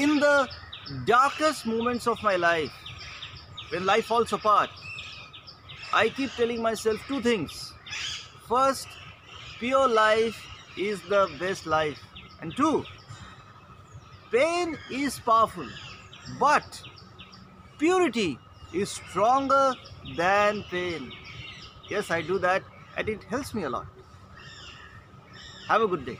in the darkest moments of my life, when life falls apart, I keep telling myself two things. First, pure life is the best life. And two, pain is powerful, but purity is stronger than pain. Yes, I do that and it helps me a lot. Have a good day.